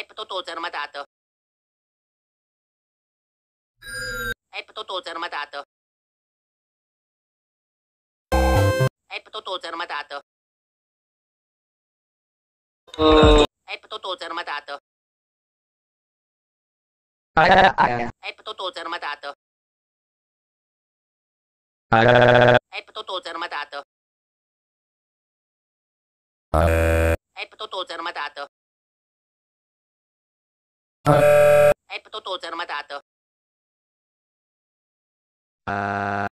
Hai potuto c'era matato. Hai potuto c'era matato. Hai potuto c'era matato. Hai potuto c'era matato. Hai potuto c'era matato. Hai potuto c'era matato. è potuto usare matato. Uh...